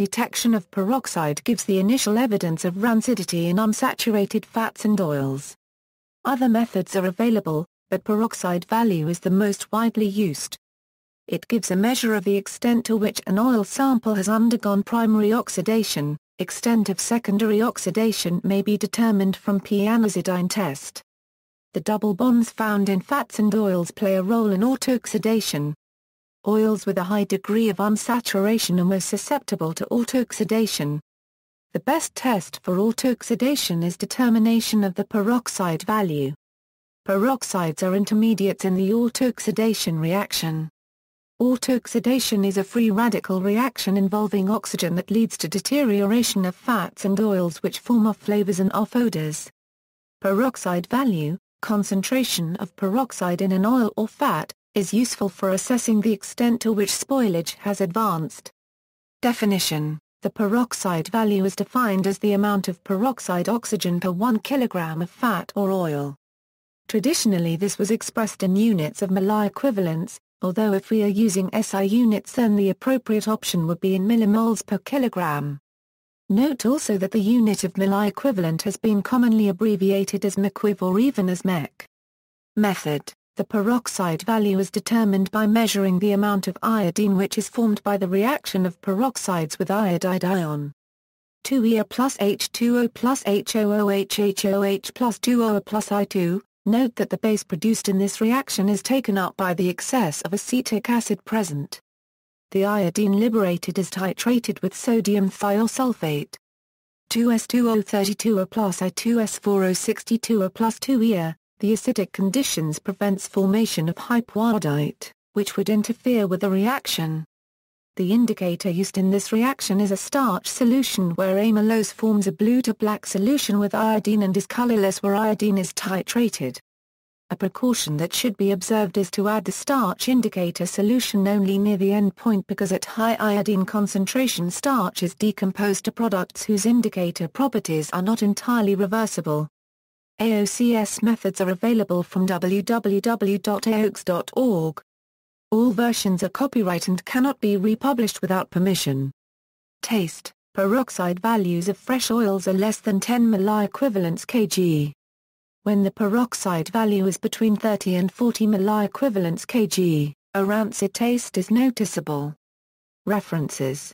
Detection of peroxide gives the initial evidence of rancidity in unsaturated fats and oils. Other methods are available, but peroxide value is the most widely used. It gives a measure of the extent to which an oil sample has undergone primary oxidation. Extent of secondary oxidation may be determined from p-anisidine test. The double bonds found in fats and oils play a role in autooxidation. Oils with a high degree of unsaturation are most susceptible to autooxidation. The best test for autooxidation is determination of the peroxide value. Peroxides are intermediates in the autooxidation reaction. Autooxidation is a free radical reaction involving oxygen that leads to deterioration of fats and oils which form off flavors and off odors. Peroxide value, concentration of peroxide in an oil or fat, is useful for assessing the extent to which spoilage has advanced. Definition The peroxide value is defined as the amount of peroxide oxygen per 1 kg of fat or oil. Traditionally this was expressed in units of Mol equivalents, although if we are using SI units then the appropriate option would be in millimoles per kilogram. Note also that the unit of Mol equivalent has been commonly abbreviated as MEquiv or even as MEC. Method The peroxide value is determined by measuring the amount of iodine which is formed by the reaction of peroxides with iodide ion. 2Er plus H2O plus HOOH plus 2O plus I2, note that the base produced in this reaction is taken up by the excess of acetic acid present the iodine liberated is titrated with sodium thiosulfate. 2S2032A plus I2S4062A plus 2E. The acidic conditions prevents formation of hypoiodite, which would interfere with the reaction. The indicator used in this reaction is a starch solution where amylose forms a blue to black solution with iodine and is colorless where iodine is titrated. A precaution that should be observed is to add the starch indicator solution only near the end point because at high iodine concentration starch is decomposed to products whose indicator properties are not entirely reversible. AOCS methods are available from www.aocs.org. All versions are copyright and cannot be republished without permission. Taste Peroxide values of fresh oils are less than 10 mol equivalents kg. When the peroxide value is between 30 and 40 mol equivalents kg, a rancid taste is noticeable. References